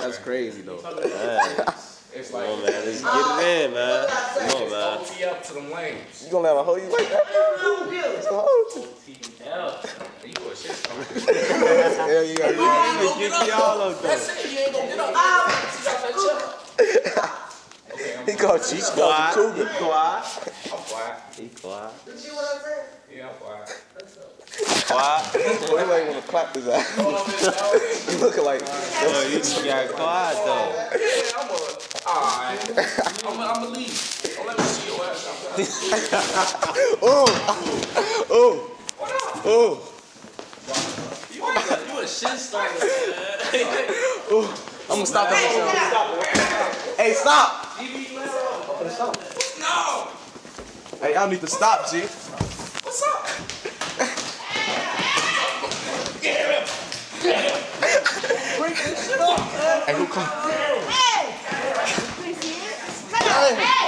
That's crazy though. It's Come like, on, man. Let's uh, get it in, man. Come on, man. OT up to them lanes. You gonna let him hold you like that? It's gonna hold you. You a shit stalker. Yeah, you got Let's get y'all up there. That's it, you ain't gonna get up. Okay, I'm He called you. He called you cougar. Quiet. I'm quiet. He quiet. Yeah, I'm quiet. Boy, he might wanna clap his ass. You looking like. Yo, you just got quiet, though. Yeah, I'm a. Alright. I'm a, I'm leave. Don't let me see your ass Oh, oh, oh. You a, you a shit stalker, man. Oh! I'm gonna stop that. Hey, stop. No! Hey, y'all need to stop, G. 哎，陆空。哎，哎。